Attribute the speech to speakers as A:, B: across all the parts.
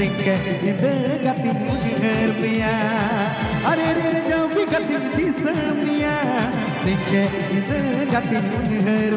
A: गति सिंगे गति मुझर अरे रे जाऊँगी गति दिसपिया सिंगे इंद गति मुझर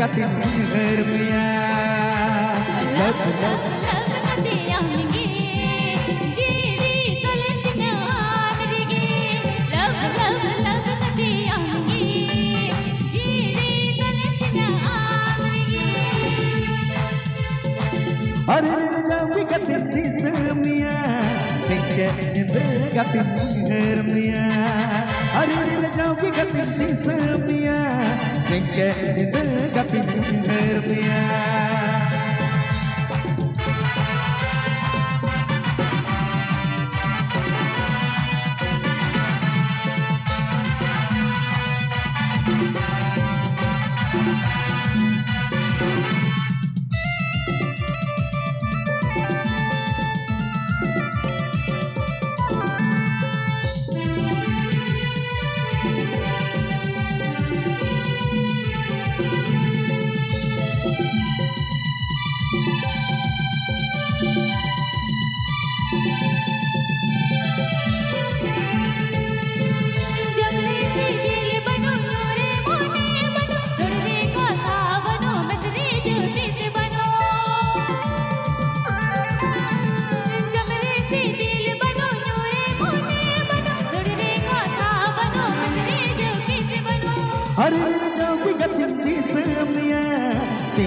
B: गति
A: मेर मिया गति जाऊँगी गति जिस मिया। सिंगे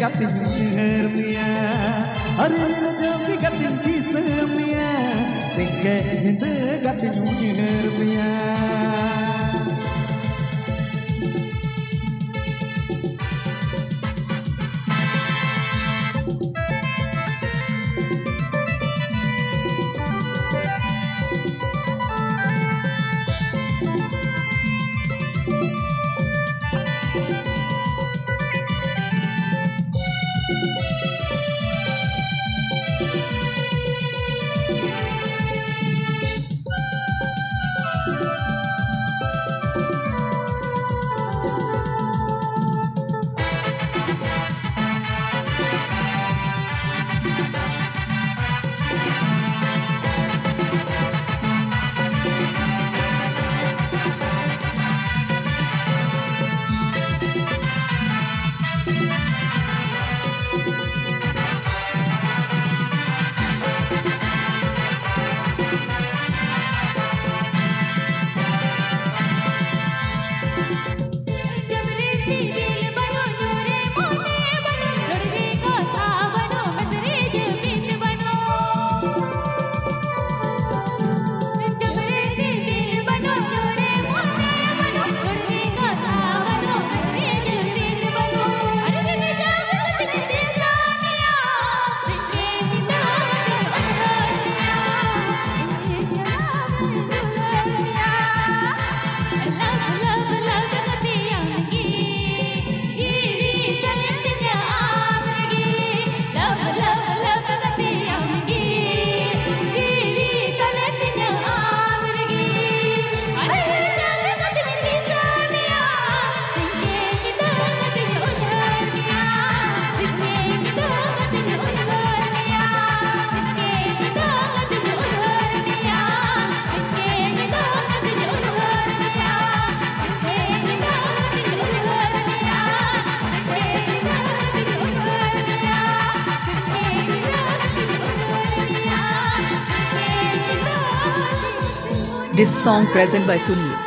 A: गति मेर मिया। अरे रे जाऊँगी गति जिस मिया।
C: This song present by Sunil.